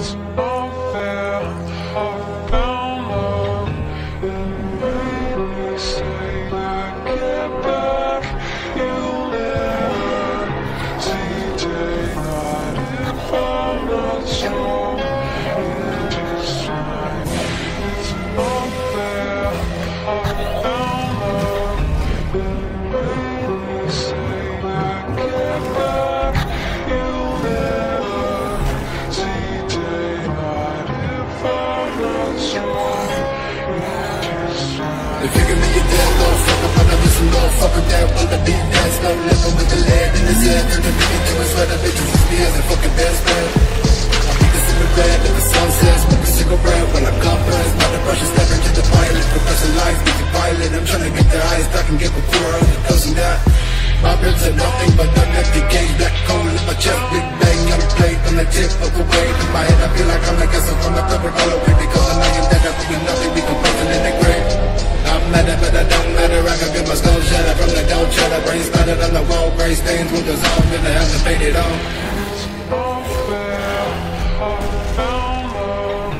It's not If you can make it dead, motherfucker, but I'm listen, motherfucker, that wanna be dance, no living with the lead in his head, turn the nigga to his sweater, bitches is me as a fucking best friend. I beat this in the red, at the sunset, smoke a cigarette when I come first, my depression stepping to the pilot, progressing life, get the pilot, I'm trying to get the highest I can get before I'm closing that. My ribs are nothing but empty cage, black coal in my chest, big bang the plate, on the tip of the wave, in my head I feel like I'm like a from the cover all away, got a brain started on the wall, gray stains will dissolve, in the have to fade it on. I found love,